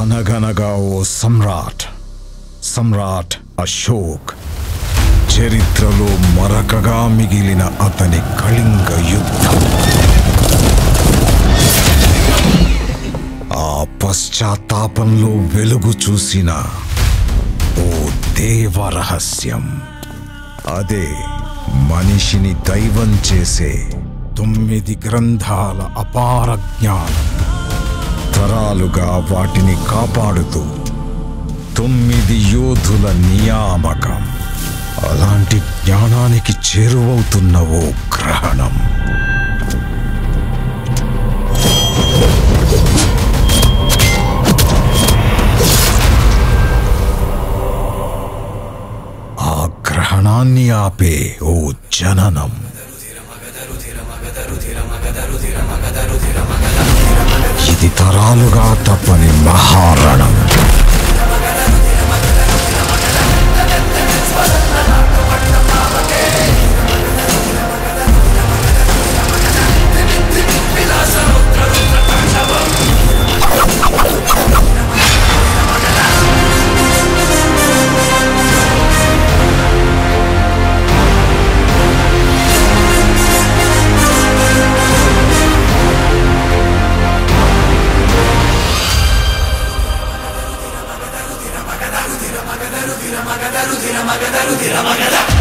అనగనగా ఓ సమ్రాట్ సమ్రాట్ అశోక్. చరిత్రలో మరకగా మిగిలిన అతని కళింగ యుద్ధం. ఆ పశ్చాత్తాపంలో వెలుగు చూసిన ఓ దేవ రహస్యం అదే మనిషిని దైవం చేసే తొమ్మిది గ్రంథాల అపార జ్ఞానం. తరాలుగా వాటిని కాపాడుతూ తొమ్మిది యోధుల నియామకం. అలాంటి జ్ఞానానికి చేరువవుతున్న ఓ గ్రహణం. ఆ గ్రహణాన్ని ఆపే ఓ జననం. ఇది తప్పని మగదరు ధిర మగదరు ధిర మగదరు ధిర మగద